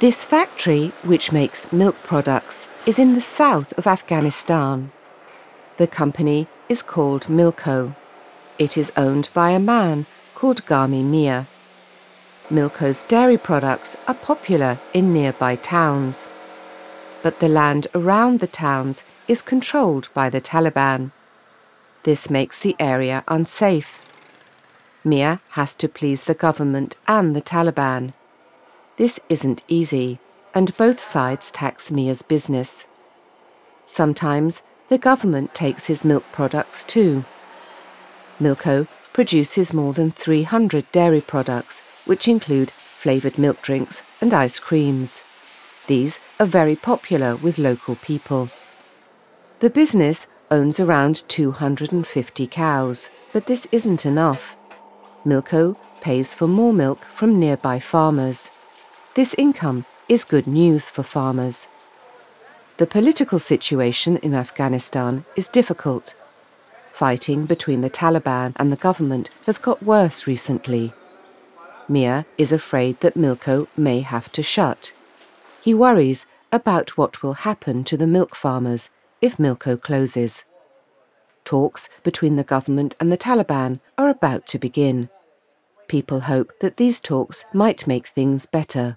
This factory, which makes milk products, is in the south of Afghanistan. The company is called Milko. It is owned by a man called Ghami Mia. Milko's dairy products are popular in nearby towns. But the land around the towns is controlled by the Taliban. This makes the area unsafe. Mia has to please the government and the Taliban. This isn't easy, and both sides tax Mia's business. Sometimes the government takes his milk products too. Milko produces more than 300 dairy products, which include flavoured milk drinks and ice creams. These are very popular with local people. The business owns around 250 cows, but this isn't enough. Milko pays for more milk from nearby farmers. This income is good news for farmers. The political situation in Afghanistan is difficult. Fighting between the Taliban and the government has got worse recently. Mia is afraid that Milko may have to shut. He worries about what will happen to the milk farmers if Milko closes. Talks between the government and the Taliban are about to begin. People hope that these talks might make things better.